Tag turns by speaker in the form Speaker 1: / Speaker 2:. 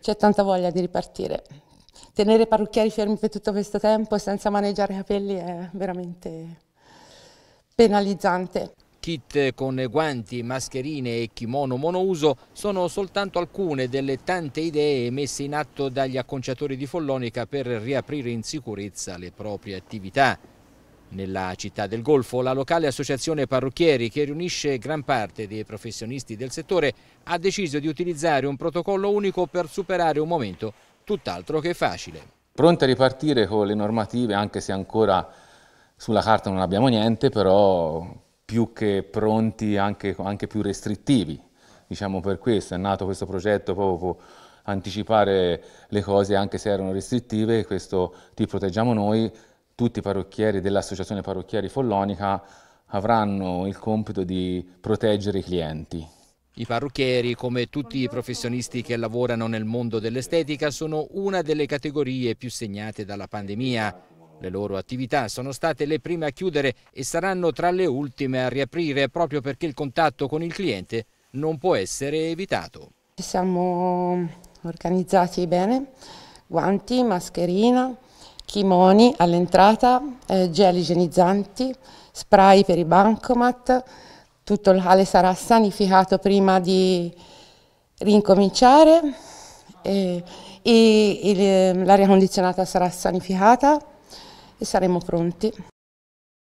Speaker 1: c'è tanta voglia di ripartire. Tenere parrucchieri fermi per tutto questo tempo senza maneggiare i capelli è veramente penalizzante.
Speaker 2: Kit con guanti, mascherine e kimono monouso sono soltanto alcune delle tante idee messe in atto dagli acconciatori di Follonica per riaprire in sicurezza le proprie attività. Nella città del Golfo la locale associazione parrucchieri che riunisce gran parte dei professionisti del settore ha deciso di utilizzare un protocollo unico per superare un momento tutt'altro che facile.
Speaker 3: Pronti a ripartire con le normative anche se ancora sulla carta non abbiamo niente però più che pronti anche, anche più restrittivi. Diciamo per questo è nato questo progetto proprio anticipare le cose anche se erano restrittive, questo ti proteggiamo noi, tutti i parrucchieri dell'Associazione Parrucchieri Follonica avranno il compito di proteggere i clienti.
Speaker 2: I parrucchieri, come tutti i professionisti che lavorano nel mondo dell'estetica, sono una delle categorie più segnate dalla pandemia. Le loro attività sono state le prime a chiudere e saranno tra le ultime a riaprire proprio perché il contatto con il cliente non può essere evitato.
Speaker 1: Ci siamo organizzati bene, guanti, mascherina, kimoni all'entrata, eh, gel igienizzanti, spray per i bancomat, tutto il locale sarà sanificato prima di rincominciare, l'aria condizionata sarà sanificata e saremo pronti.